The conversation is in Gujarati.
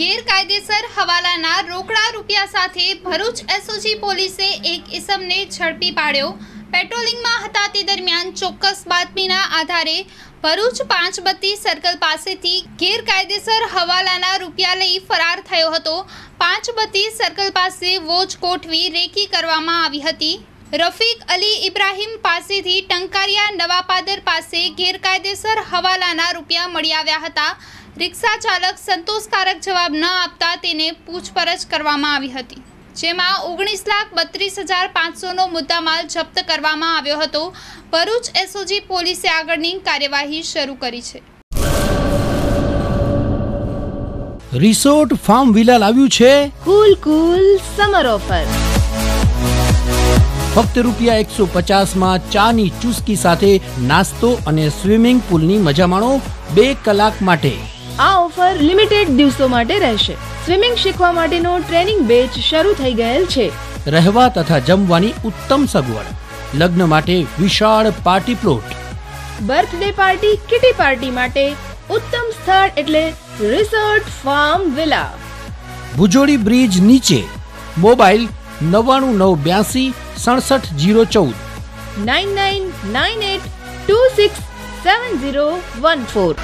ગેરકાયદેસર હવાલાના રોકડા રૂપિયા સાથે ભરૂચ એસઓજી પોલીસે એક ઇસમને ઝડપી પાડ્યો. પેટ્રોલિંગમાં હતા તે દરમિયાન ચોક્કસ બાતમીના આધારે ભરૂચ પાંચબત્તી સર્કલ પાસેથી ગેરકાયદેસર હવાલાના રૂપિયા લઈ ફરાર થયો હતો. પાંચબત્તી સર્કલ પાસે વોચ ગોઠવી રેકી કરવામાં આવી હતી. રફીક અલી ઇબ્રાહીમ પાસેથી ટંકારિયા નવાપાદર પાસે ગેરકાયદેસર હવાલાના રૂપિયા મળી આવ્યા હતા. રિક્ષા ચાલક સંતોષકારક જવાબ ન આપતા તેને પૂછપરછ કરવામાં આવી હતી. જેમાં ઓગણીસ લાખ બત્રીસ હજાર પાંચસોનો મુદ્દામાલ જપ્ત કરવામાં આવ્યો હતો. ભરૂચ એસઓજી પોલીસે આગળની કાર્યવાહી શરૂ કરી છે. રિસોર્ટ ફાર્મ વિલા લાવ્યું છે. Cool cool summer offer. ફક્ત રૂપિયા એકસો પચાસમાં ચાની ચુસ્કી સાથે નાસ્તો અને સ્વિમિંગ પુલની મજા માણો બે કલાક માટે. આ ઓફર લિમિટેડ દિવસો માટે રહેશે. સ્વિમિંગ શીખવા માટેનો ટ્રેનિંગ બેચ શરૂ થઈ ગયેલ છે. રહેવા તથા જમવાની ઉત્તમ સગવડ. લગ્ન માટે વિશાળ party plot. Birthday party kitty party માટે ઉત્તમ સ્થળ એટલે resort farm villa. Bhujodi bridge નીચે. મોબાઈલ નવ્વાણું નવ બ્યાસી સડસઠ જીરો ચૌદ. Nine nine nine eight two six seven zero one four.